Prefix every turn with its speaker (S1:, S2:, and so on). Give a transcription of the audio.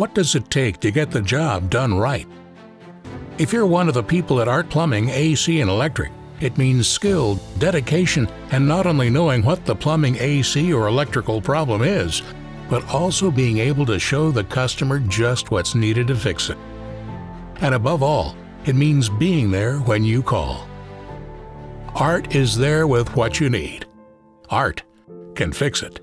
S1: What does it take to get the job done right? If you're one of the people at Art Plumbing, AC, and Electric, it means skill, dedication, and not only knowing what the plumbing, AC, or electrical problem is, but also being able to show the customer just what's needed to fix it. And above all, it means being there when you call. Art is there with what you need. Art can fix it.